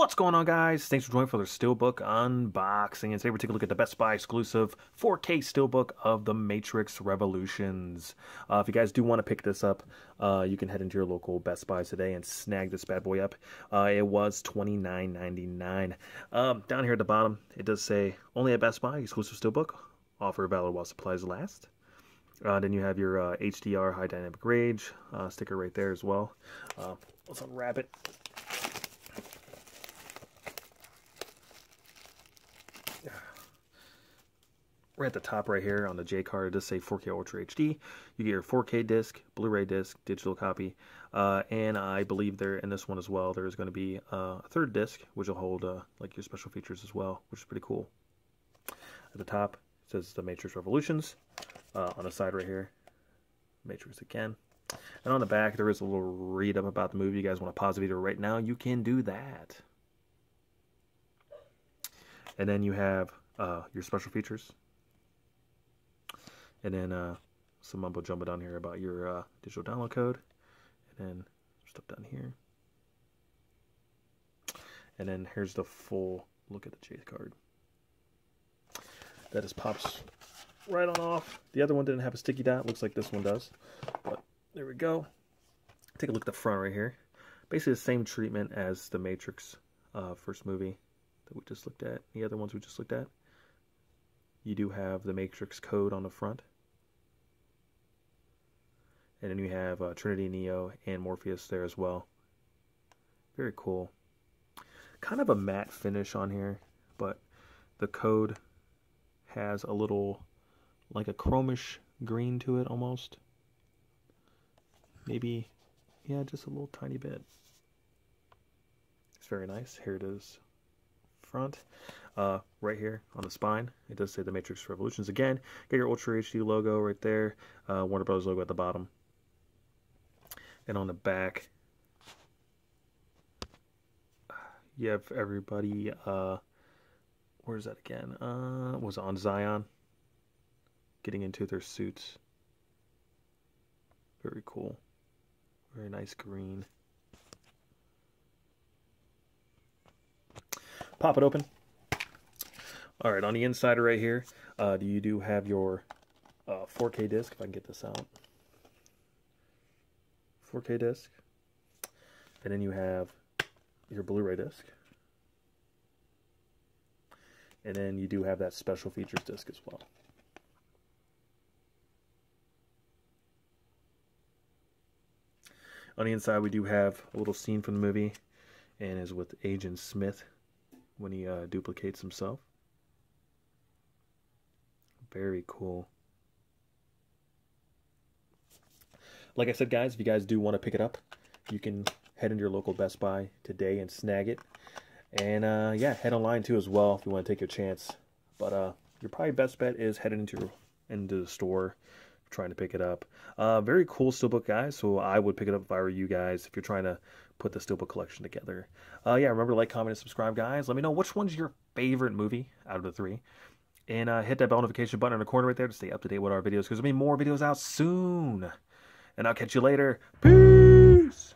What's going on, guys? Thanks for joining for the Steelbook unboxing. And today we're taking a look at the Best Buy exclusive 4K Steelbook of The Matrix Revolutions. Uh, if you guys do want to pick this up, uh, you can head into your local Best Buy today and snag this bad boy up. Uh, it was $29.99. Um, down here at the bottom, it does say only at Best Buy, exclusive Steelbook, offer valid while supplies last. Uh, then you have your HDR uh, high dynamic range uh, sticker right there as well. let's unwrap it. Right at the top right here on the J card, it does say 4K Ultra HD. You get your 4K disc, Blu-ray disc, digital copy, uh, and I believe there in this one as well, there is going to be a third disc, which will hold uh, like your special features as well, which is pretty cool. At the top, it says The Matrix Revolutions. Uh, on the side right here, Matrix again. And on the back, there is a little read up about the movie. You guys want to pause the video right now, you can do that. And then you have uh, your special features, and then uh, some mumbo jumbo down here about your uh, digital download code, and then stuff down here. And then here's the full look at the J card. That just pops right on off. The other one didn't have a sticky dot. Looks like this one does. But there we go. Take a look at the front right here. Basically the same treatment as the Matrix uh, first movie that we just looked at. The other ones we just looked at. You do have the Matrix code on the front. And then you have uh, Trinity Neo and Morpheus there as well. Very cool. Kind of a matte finish on here, but the code has a little, like a chromish green to it almost. Maybe, yeah, just a little tiny bit. It's very nice. Here it is front. Uh, right here on the spine, it does say the Matrix Revolutions again. Get your Ultra HD logo right there. Uh, Warner Bros. logo at the bottom and on the back you have everybody uh where's that again uh was on zion getting into their suits very cool very nice green pop it open all right on the inside right here uh, you do have your uh, 4k disc if i can get this out 4K disc. And then you have your Blu-ray disc. And then you do have that special features disc as well. On the inside, we do have a little scene from the movie, and is with Agent Smith when he uh, duplicates himself. Very cool. Like I said, guys, if you guys do want to pick it up, you can head into your local Best Buy today and snag it. And uh, yeah, head online too as well if you want to take your chance. But uh, your probably best bet is heading into into the store, trying to pick it up. Uh, very cool steelbook, guys. So I would pick it up if I were you guys. If you're trying to put the steelbook collection together. Uh, yeah, remember to like, comment, and subscribe, guys. Let me know which one's your favorite movie out of the three. And uh, hit that bell notification button in the corner right there to stay up to date with our videos because there'll be more videos out soon and I'll catch you later. Peace!